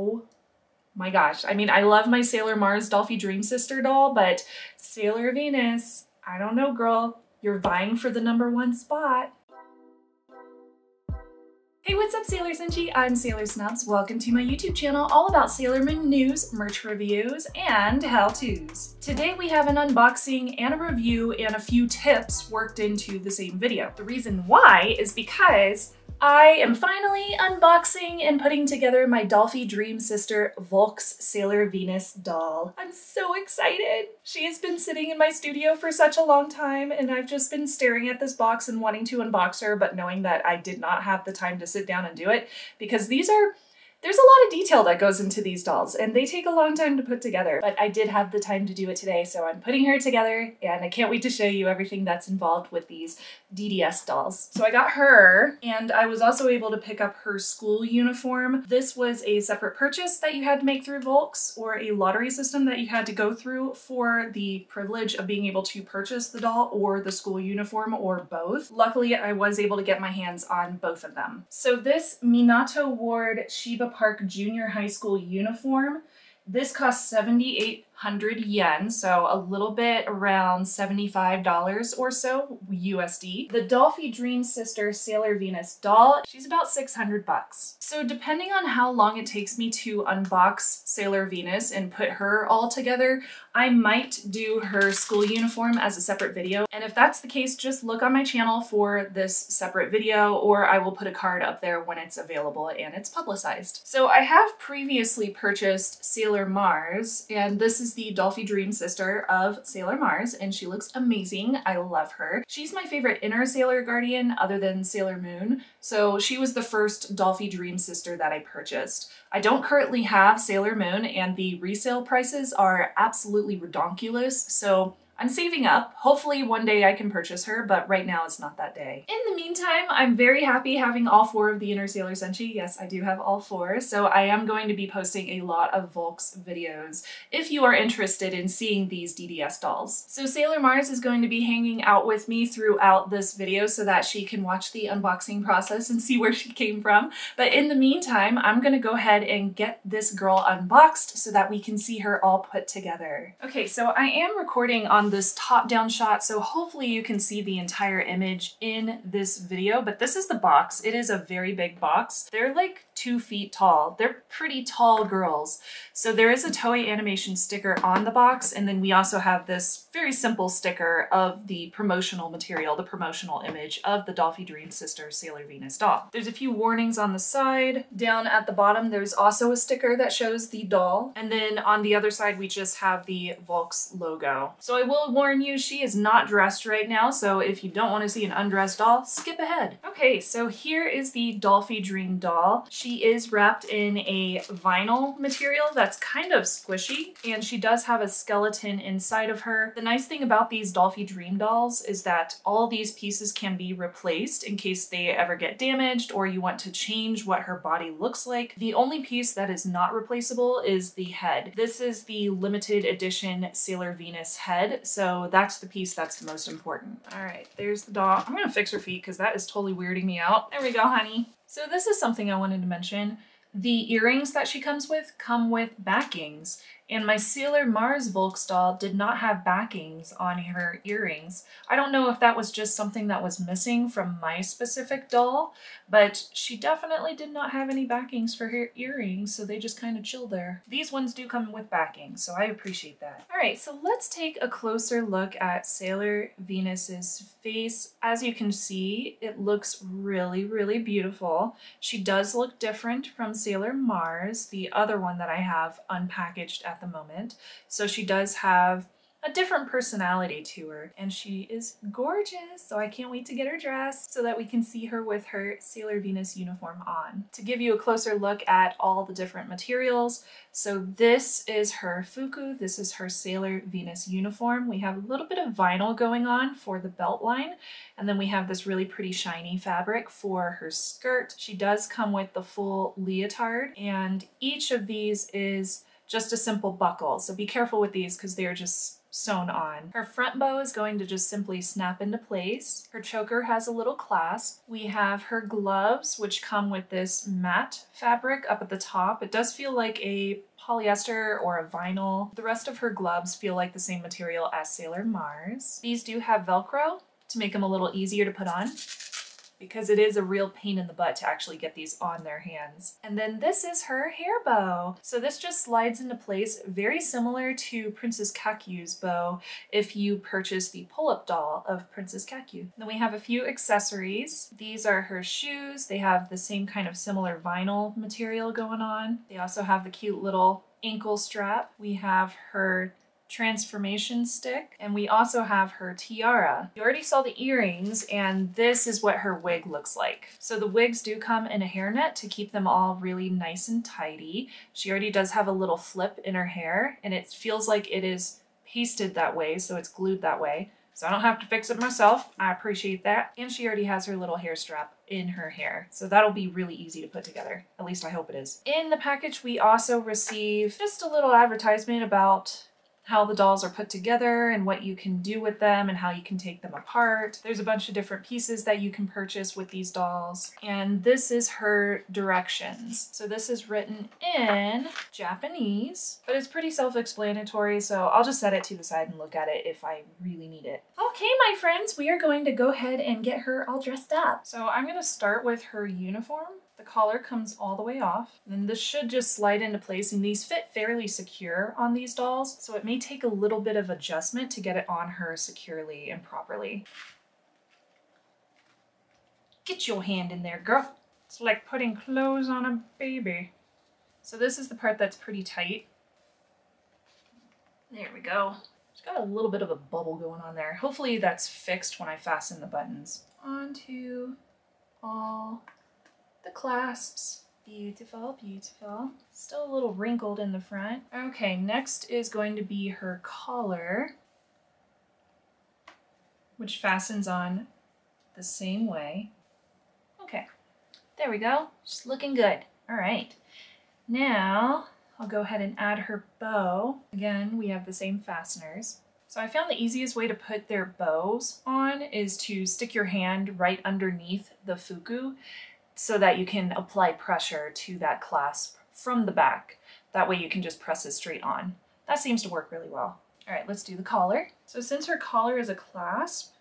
Oh my gosh. I mean, I love my Sailor Mars Dollfie Dream Sister doll, but Sailor Venus, I don't know, girl. You're vying for the number one spot. Hey, what's up Sailor Senshi? I'm Sailor Snubs. Welcome to my YouTube channel all about Sailor Moon news, merch reviews, and how-tos. Today we have an unboxing and a review and a few tips worked into the same video. The reason why is because I am finally unboxing and putting together my Dollfie Dream Sister Volks Sailor Venus doll. I'm so excited! She has been sitting in my studio for such a long time and I've just been staring at this box and wanting to unbox her but knowing that I did not have the time to sit down and do it because these are there's a lot of detail that goes into these dolls and they take a long time to put together, but I did have the time to do it today, so I'm putting her together and I can't wait to show you everything that's involved with these DDS dolls. So I got her and I was also able to pick up her school uniform. This was a separate purchase that you had to make through Volks or a lottery system that you had to go through for the privilege of being able to purchase the doll or the school uniform or both. Luckily, I was able to get my hands on both of them. So this Minato Ward Shiba Park Junior High School uniform. This costs 7,800 yen, so a little bit around $75 or so USD. The Dollfie Dream Sister Sailor Venus doll, she's about 600 bucks. So depending on how long it takes me to unbox Sailor Venus and put her all together, I might do her school uniform as a separate video. And if that's the case, just look on my channel for this separate video or I will put a card up there when it's available and it's publicized. So I have previously purchased Sailor Mars and this is the Dollfie Dream sister of Sailor Mars and she looks amazing. I love her. She's my favorite inner Sailor Guardian other than Sailor Moon. So she was the first Dollfie Dream sister that I purchased. I don't currently have Sailor Moon and the resale prices are absolutely redonkulous, so I'm saving up. Hopefully one day I can purchase her, but right now it's not that day. In the meantime, I'm very happy having all four of the Inner Sailor Senshi. Yes, I do have all four, so I am going to be posting a lot of Volks videos if you are interested in seeing these DDS dolls. So Sailor Mars is going to be hanging out with me throughout this video so that she can watch the unboxing process and see where she came from. But in the meantime, I'm gonna go ahead and get this girl unboxed so that we can see her all put together. Okay, so I am recording on this top-down shot, so hopefully you can see the entire image in this video, but this is the box. It is a very big box. They're like two feet tall. They're pretty tall girls. So there is a Toei animation sticker on the box, and then we also have this very simple sticker of the promotional material, the promotional image of the Dollfie Dream Sister Sailor Venus doll. There's a few warnings on the side. Down at the bottom, there's also a sticker that shows the doll. And then on the other side, we just have the Volks logo. So I will warn you, she is not dressed right now, so if you don't want to see an undressed doll, skip ahead. Okay, so here is the Dollfie Dream doll. She is wrapped in a vinyl material that's kind of squishy, and she does have a skeleton inside of her. The nice thing about these Dollfie Dream dolls is that all these pieces can be replaced in case they ever get damaged or you want to change what her body looks like. The only piece that is not replaceable is the head. This is the limited edition Sailor Venus head, so that's the piece that's the most important. All right, there's the doll. I'm gonna fix her feet because that is totally weirding me out. There we go, honey. So this is something I wanted to mention. The earrings that she comes with come with backings, and my Sailor Mars Volks doll did not have backings on her earrings. I don't know if that was just something that was missing from my specific doll, but she definitely did not have any backings for her earrings, so they just kind of chill there. These ones do come with backings, so I appreciate that. All right, so let's take a closer look at Sailor Venus's face. As you can see, it looks really, really beautiful. She does look different from Sailor Mars, the other one that I have unpackaged at the moment. So she does have a different personality to her and she is gorgeous so I can't wait to get her dressed so that we can see her with her Sailor Venus uniform on. To give you a closer look at all the different materials, so this is her Fuku, this is her Sailor Venus uniform. We have a little bit of vinyl going on for the belt line and then we have this really pretty shiny fabric for her skirt. She does come with the full leotard and each of these is just a simple buckle. So be careful with these because they're just sewn on. Her front bow is going to just simply snap into place. Her choker has a little clasp. We have her gloves, which come with this matte fabric up at the top. It does feel like a polyester or a vinyl. The rest of her gloves feel like the same material as Sailor Mars. These do have Velcro to make them a little easier to put on because it is a real pain in the butt to actually get these on their hands. And then this is her hair bow. So this just slides into place very similar to Princess Kakyu's bow if you purchase the Pullip doll of Princess Kakyu. Then we have a few accessories. These are her shoes. They have the same kind of similar vinyl material going on. They also have the cute little ankle strap. We have her transformation stick, and we also have her tiara. You already saw the earrings, and this is what her wig looks like. So the wigs do come in a hairnet to keep them all really nice and tidy. She already does have a little flip in her hair, and it feels like it is pasted that way, so it's glued that way. So I don't have to fix it myself. I appreciate that. And she already has her little hair strap in her hair. So that'll be really easy to put together. At least I hope it is. In the package, we also receive just a little advertisement about how the dolls are put together and what you can do with them and how you can take them apart. There's a bunch of different pieces that you can purchase with these dolls. And this is her directions. So this is written in Japanese, but it's pretty self-explanatory, so I'll just set it to the side and look at it if I really need it. Okay, my friends, we are going to go ahead and get her all dressed up. So I'm gonna start with her uniform. The collar comes all the way off. And this should just slide into place and these fit fairly secure on these dolls. So it may take a little bit of adjustment to get it on her securely and properly. Get your hand in there, girl. It's like putting clothes on a baby. So this is the part that's pretty tight. There we go. It's got a little bit of a bubble going on there. Hopefully that's fixed when I fasten the buttons. Onto all the clasps. Beautiful, beautiful. Still a little wrinkled in the front. Okay, next is going to be her collar, which fastens on the same way. Okay, there we go. Just looking good. All right. Now, I'll go ahead and add her bow. Again, we have the same fasteners. So I found the easiest way to put their bows on is to stick your hand right underneath the fuku so that you can apply pressure to that clasp from the back. That way you can just press it straight on. That seems to work really well. All right, let's do the collar. So since her collar is a clasp,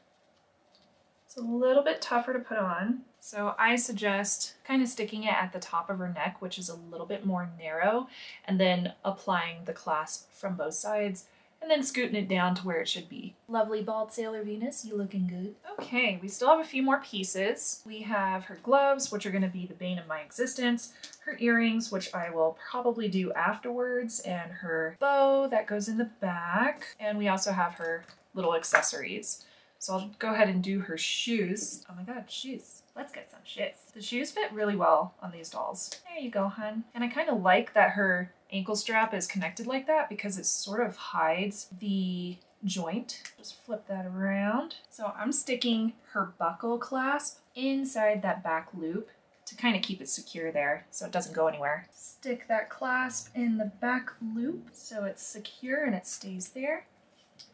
it's a little bit tougher to put on. So I suggest kind of sticking it at the top of her neck, which is a little bit more narrow, and then applying the clasp from both sides and then scooting it down to where it should be. Lovely bald Sailor Venus, you looking good. Okay, we still have a few more pieces. We have her gloves, which are gonna be the bane of my existence, her earrings, which I will probably do afterwards, and her bow that goes in the back. And we also have her little accessories. So I'll go ahead and do her shoes. Oh my god, shoes. Let's get some shoes. The shoes fit really well on these dolls. There you go, hun. And I kind of like that her ankle strap is connected like that because it sort of hides the joint. Just flip that around. So I'm sticking her buckle clasp inside that back loop to kind of keep it secure there so it doesn't go anywhere. Stick that clasp in the back loop so it's secure and it stays there.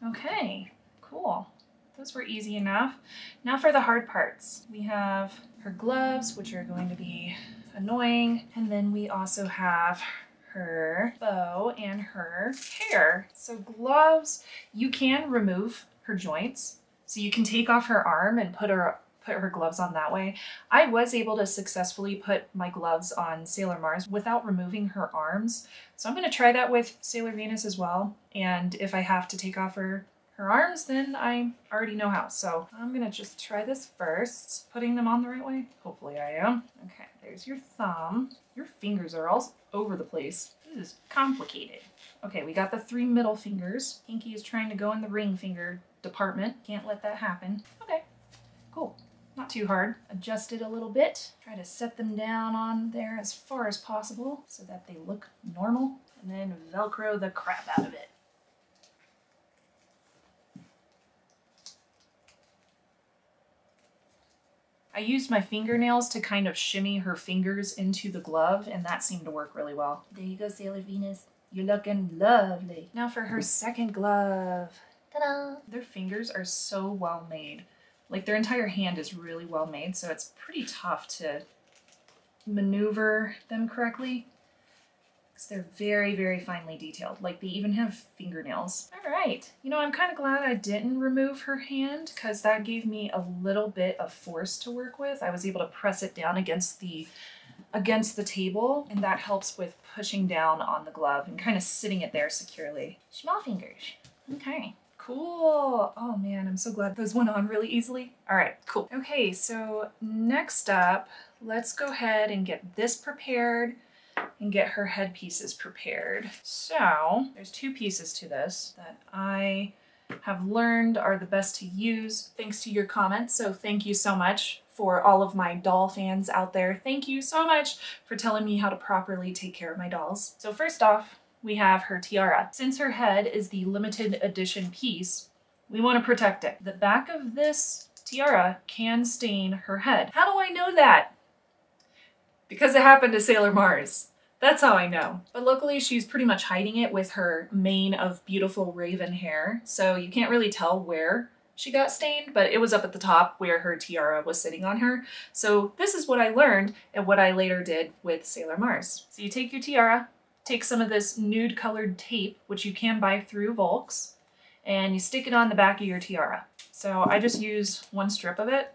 Okay, cool. Those were easy enough. Now for the hard parts. We have her gloves, which are going to be annoying. And then we also have her bow and her hair. So gloves, you can remove her joints. So you can take off her arm and put her put her gloves on that way. I was able to successfully put my gloves on Sailor Mars without removing her arms. So I'm going to try that with Sailor Venus as well. And if I have to take off her her arms, then I already know how. So I'm gonna just try this first, putting them on the right way. Hopefully I am. Okay, there's your thumb. Your fingers are all over the place. This is complicated. Okay, we got the three middle fingers. Pinky is trying to go in the ring finger department. Can't let that happen. Okay, cool. Not too hard. Adjust it a little bit. Try to set them down on there as far as possible so that they look normal. And then Velcro the crap out of it. I used my fingernails to kind of shimmy her fingers into the glove and that seemed to work really well. There you go, Sailor Venus. You're looking lovely. Now for her second glove. Ta-da! Their fingers are so well made. Like their entire hand is really well made, so it's pretty tough to maneuver them correctly because they're very, very finely detailed. Like they even have fingernails. All right, you know, I'm kind of glad I didn't remove her hand because that gave me a little bit of force to work with. I was able to press it down against the against the table and that helps with pushing down on the glove and kind of sitting it there securely. Small fingers. Okay. Cool. Oh man, I'm so glad those went on really easily. All right, cool. Okay, so next up, let's go ahead and get this prepared and get her headpieces prepared. So there's two pieces to this that I have learned are the best to use thanks to your comments. So thank you so much for all of my doll fans out there. Thank you so much for telling me how to properly take care of my dolls. So first off, we have her tiara. Since her head is the limited edition piece, we want to protect it. The back of this tiara can stain her head. How do I know that? Because it happened to Sailor Mars. That's how I know. But locally, she's pretty much hiding it with her mane of beautiful raven hair, so you can't really tell where she got stained, but it was up at the top where her tiara was sitting on her. So this is what I learned and what I later did with Sailor Mars. So you take your tiara, take some of this nude colored tape, which you can buy through Volks, and you stick it on the back of your tiara. So I just use one strip of it.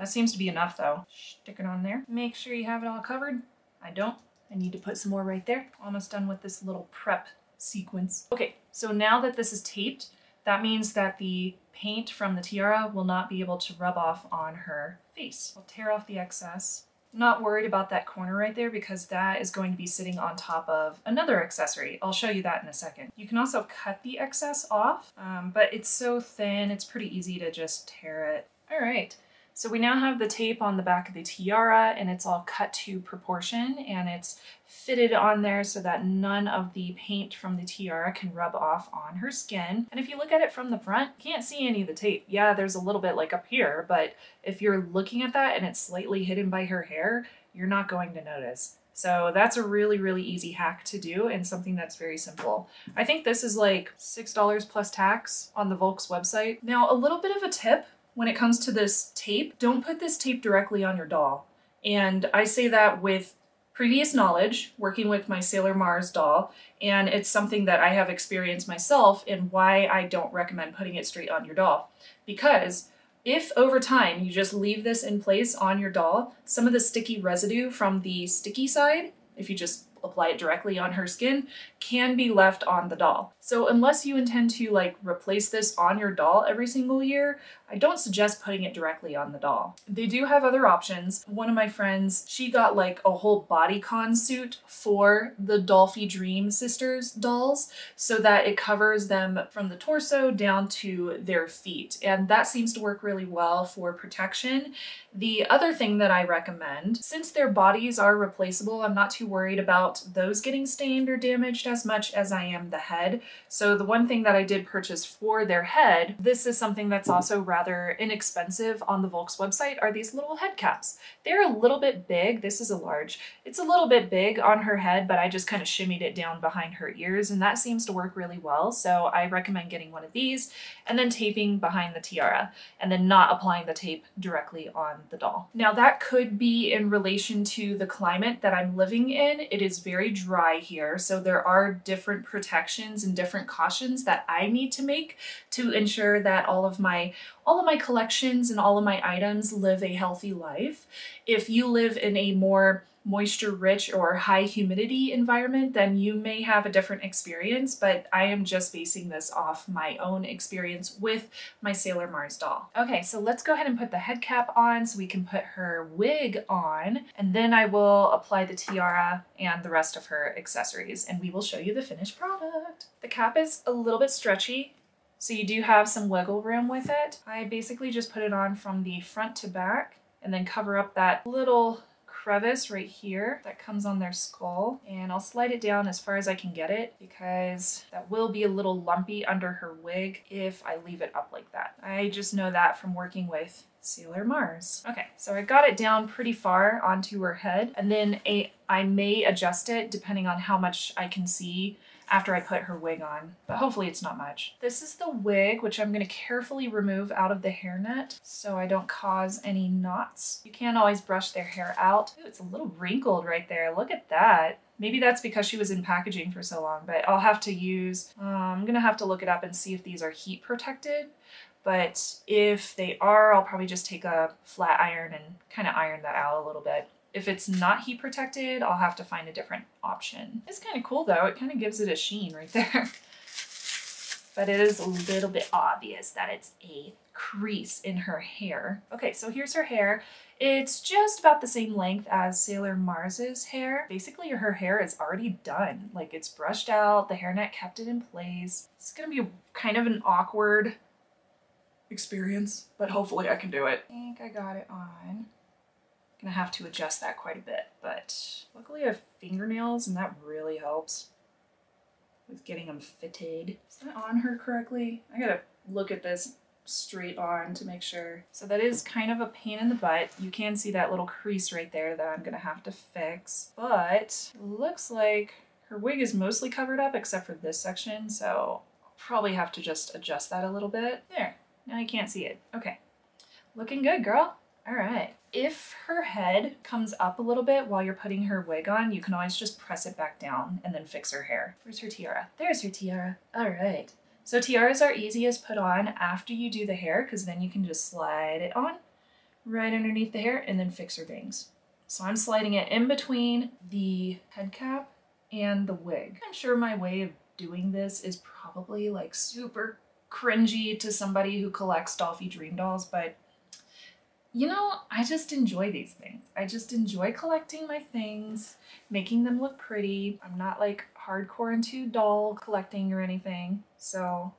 That seems to be enough though. Stick it on there. Make sure you have it all covered. I don't. I need to put some more right there. Almost done with this little prep sequence. Okay, so now that this is taped, that means that the paint from the tiara will not be able to rub off on her face. I'll tear off the excess not worried about that corner right there because that is going to be sitting on top of another accessory. I'll show you that in a second. You can also cut the excess off, um, but it's so thin, it's pretty easy to just tear it. All right, so we now have the tape on the back of the tiara and it's all cut to proportion and it's fitted on there so that none of the paint from the tiara can rub off on her skin. And if you look at it from the front, you can't see any of the tape. Yeah, there's a little bit like up here, but if you're looking at that and it's slightly hidden by her hair, you're not going to notice. So that's a really, really easy hack to do and something that's very simple. I think this is like $6 plus tax on the Volks website. Now, a little bit of a tip when it comes to this tape, don't put this tape directly on your doll. And I say that with previous knowledge working with my Sailor Mars doll, and it's something that I have experienced myself and why I don't recommend putting it straight on your doll. Because if over time you just leave this in place on your doll, some of the sticky residue from the sticky side, if you just apply it directly on her skin can be left on the doll. So unless you intend to like replace this on your doll every single year, I don't suggest putting it directly on the doll. They do have other options. One of my friends, she got like a whole bodycon suit for the Dollfie Dream Sisters dolls so that it covers them from the torso down to their feet. And that seems to work really well for protection. The other thing that I recommend, since their bodies are replaceable, I'm not too worried about those getting stained or damaged as much as I am the head. So the one thing that I did purchase for their head, this is something that's also rather inexpensive on the Volks website, are these little head caps. They're a little bit big. This is a large. It's a little bit big on her head, but I just kind of shimmied it down behind her ears and that seems to work really well. So I recommend getting one of these and then taping behind the tiara and then not applying the tape directly on the doll. Now that could be in relation to the climate that I'm living in. It is very dry here, so there are different protections and different cautions that I need to make to ensure that all of my all of my collections and all of my items live a healthy life. If you live in a more moisture rich or high humidity environment, then you may have a different experience, but I am just basing this off my own experience with my Sailor Mars doll. Okay, so let's go ahead and put the head cap on so we can put her wig on, and then I will apply the tiara and the rest of her accessories, and we will show you the finished product. The cap is a little bit stretchy, so you do have some wiggle room with it. I basically just put it on from the front to back and then cover up that little crevice right here that comes on their skull and I'll slide it down as far as I can get it because that will be a little lumpy under her wig if I leave it up like that. I just know that from working with Sailor Mars. Okay, so I got it down pretty far onto her head and then a, I may adjust it depending on how much I can see after I put her wig on, but hopefully it's not much. This is the wig, which I'm gonna carefully remove out of the hairnet so I don't cause any knots. You can't always brush their hair out. Ooh, it's a little wrinkled right there. Look at that. Maybe that's because she was in packaging for so long, but I'll have to use, uh, I'm gonna have to look it up and see if these are heat protected. But if they are, I'll probably just take a flat iron and kind of iron that out a little bit. If it's not heat protected, I'll have to find a different option. It's kind of cool though. It kind of gives it a sheen right there. but it is a little bit obvious that it's a crease in her hair. Okay, so here's her hair. It's just about the same length as Sailor Mars's hair. Basically, her hair is already done. Like, it's brushed out, the hairnet kept it in place. It's gonna be kind of an awkward experience, but hopefully I can do it. I think I got it on. Gonna have to adjust that quite a bit, but luckily I have fingernails and that really helps with getting them fitted. Is that on her correctly? I gotta look at this straight on to make sure. So that is kind of a pain in the butt. You can see that little crease right there that I'm gonna have to fix, but looks like her wig is mostly covered up except for this section, so I'll probably have to just adjust that a little bit. There, now you can't see it. Okay, looking good, girl. All right. If her head comes up a little bit while you're putting her wig on, you can always just press it back down and then fix her hair. Where's her tiara? There's her tiara. All right. So tiaras are easiest put on after you do the hair because then you can just slide it on right underneath the hair and then fix her bangs. So I'm sliding it in between the head cap and the wig. I'm sure my way of doing this is probably like super cringy to somebody who collects Dollfie Dream dolls, but you know, I just enjoy these things. I just enjoy collecting my things, making them look pretty. I'm not like hardcore into doll collecting or anything, so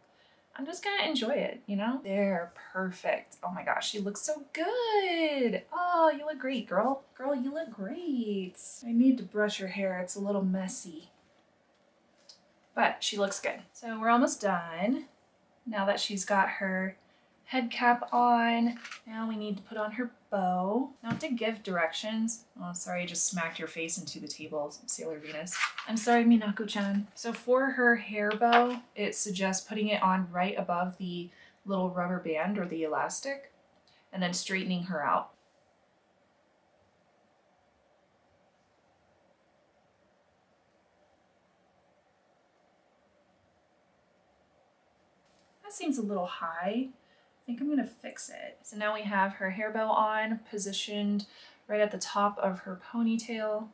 I'm just gonna enjoy it, you know? They're perfect. Oh my gosh, she looks so good. Oh, you look great, girl. Girl, you look great. I need to brush her hair. It's a little messy. But she looks good. So we're almost done. Now that she's got her head cap on. Now we need to put on her bow. Now to give directions, oh sorry, I just smacked your face into the table, Sailor Venus. I'm sorry, Minako-chan. So for her hair bow, it suggests putting it on right above the little rubber band or the elastic and then straightening her out. That seems a little high. Think I'm gonna fix it. So now we have her hair bow on, positioned right at the top of her ponytail,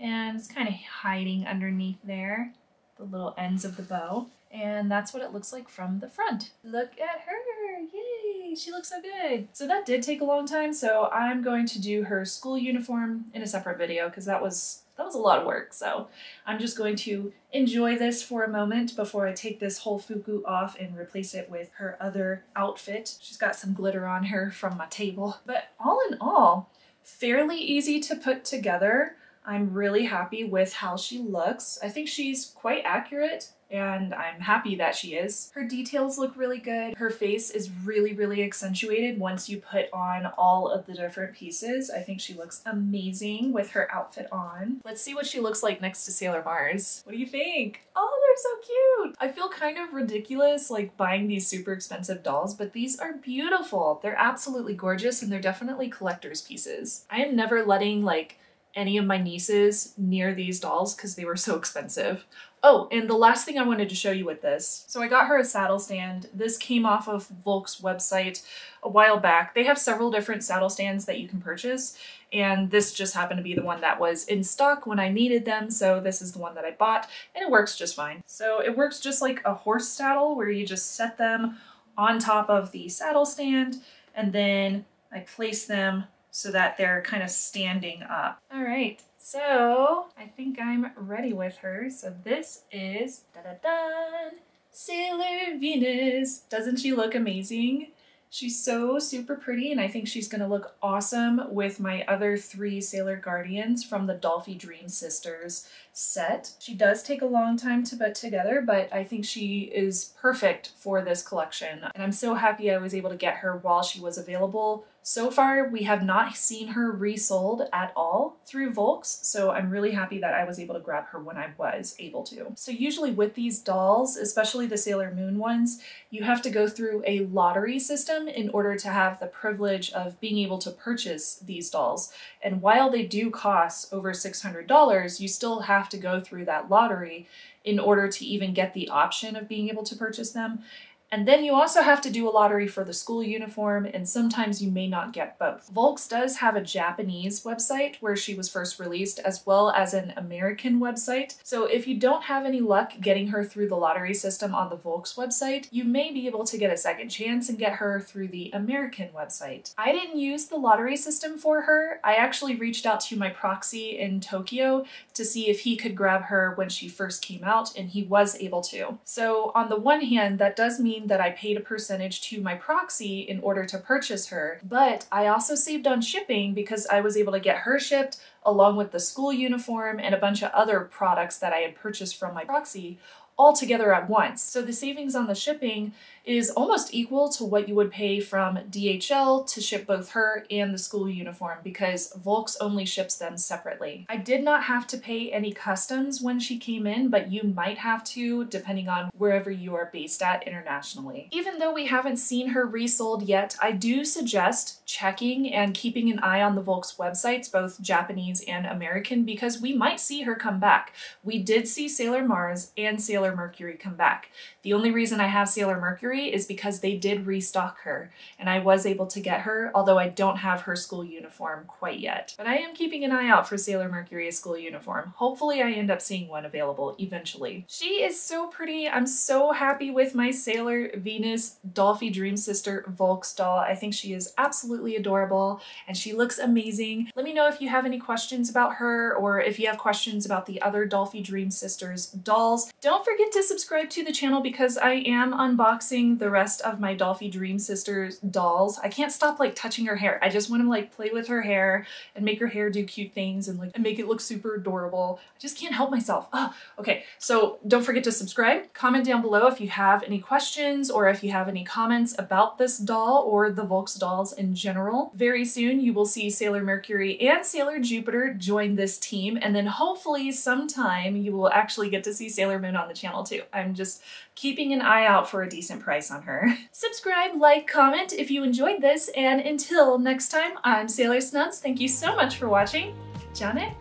and it's kind of hiding underneath there, the little ends of the bow. And that's what it looks like from the front. Look at her, yay, she looks so good. So that did take a long time, so I'm going to do her school uniform in a separate video because that was that was a lot of work. So I'm just going to enjoy this for a moment before I take this whole fuku off and replace it with her other outfit. She's got some glitter on her from my table. But all in all, fairly easy to put together. I'm really happy with how she looks. I think she's quite accurate and I'm happy that she is. Her details look really good. Her face is really, really accentuated once you put on all of the different pieces. I think she looks amazing with her outfit on. Let's see what she looks like next to Sailor Mars. What do you think? Oh, they're so cute. I feel kind of ridiculous like buying these super expensive dolls, but these are beautiful. They're absolutely gorgeous and they're definitely collector's pieces. I am never letting like any of my nieces near these dolls because they were so expensive. Oh, and the last thing I wanted to show you with this. So I got her a saddle stand. This came off of Volk's website a while back. They have several different saddle stands that you can purchase, and this just happened to be the one that was in stock when I needed them, so this is the one that I bought, and it works just fine. So it works just like a horse saddle where you just set them on top of the saddle stand, and then I place them so that they're kind of standing up. All right, so I think I'm ready with her. So this is da da da Sailor Venus. Doesn't she look amazing? She's so super pretty and I think she's to look awesome with my other three Sailor Guardians from the Dollfie Dream Sisters set. She does take a long time to put together, but I think she is perfect for this collection. And I'm so happy I was able to get her while she was available So far, we have not seen her resold at all through Volks, so I'm really happy that I was able to grab her when I was able to. So usually with these dolls, especially the Sailor Moon ones, you have to go through a lottery system in order to have the privilege of being able to purchase these dolls. And while they do cost over $600, you still have to go through that lottery in order to even get the option of being able to purchase them. And then you also have to do a lottery for the school uniform, and sometimes you may not get both. Volks does have a Japanese website where she was first released, as well as an American website. So if you don't have any luck getting her through the lottery system on the Volks website, you may be able to get a second chance and get her through the American website. I didn't use the lottery system for her. I actually reached out to my proxy in Tokyo to see if he could grab her when she first came out, and he was able to. So on the one hand, that does mean that I paid a percentage to my proxy in order to purchase her, but I also saved on shipping because I was able to get her shipped along with the school uniform and a bunch of other products that I had purchased from my proxy all together at once. So the savings on the shipping is almost equal to what you would pay from DHL to ship both her and the school uniform because Volks only ships them separately. I did not have to pay any customs when she came in, but you might have to depending on wherever you are based at internationally. Even though we haven't seen her resold yet, I do suggest checking and keeping an eye on the Volks websites, both Japanese and American, because we might see her come back. We did see Sailor Mars and Sailor Mercury come back. The only reason I have Sailor Mercury is because they did restock her and I was able to get her, although I don't have her school uniform quite yet. But I am keeping an eye out for Sailor Mercury's school uniform. Hopefully I end up seeing one available eventually. She is so pretty. I'm so happy with my Sailor Venus Dollfie Dream Sister Volks doll. I think she is absolutely adorable and she looks amazing. Let me know if you have any questions about her or if you have questions about the other Dollfie Dream Sisters dolls. Don't forget to subscribe to the channel because I am unboxing the rest of my Dollfie Dream Sisters dolls. I can't stop like touching her hair. I just want to like play with her hair and make her hair do cute things and like and make it look super adorable. I just can't help myself. Oh, okay. So don't forget to subscribe. Comment down below if you have any questions or if you have any comments about this doll or the Volks dolls in general. Very soon you will see Sailor Mercury and Sailor Jupiter join this team and then hopefully sometime you will actually get to see Sailor Moon on the channel too. I'm just keeping an eye out for a decent price on her. Subscribe, like, comment if you enjoyed this, and until next time, I'm Sailor Snubs. Thank you so much for watching. Jane?